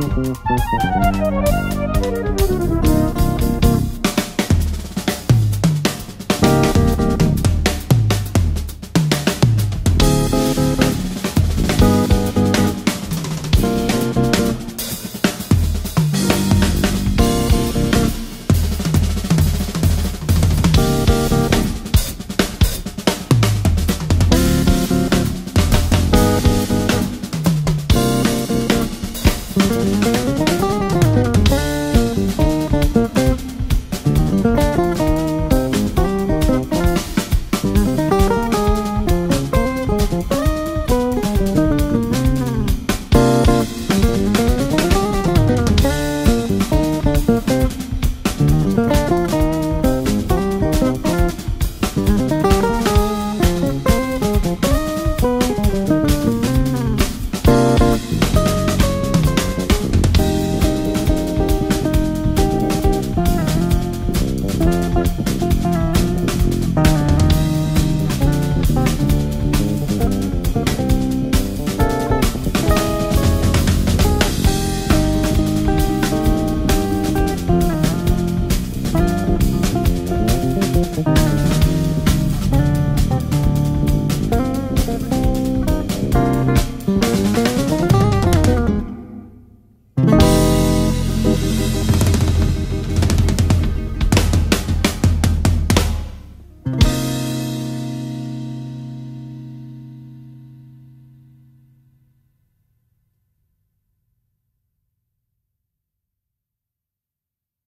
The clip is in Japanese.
フフフフ。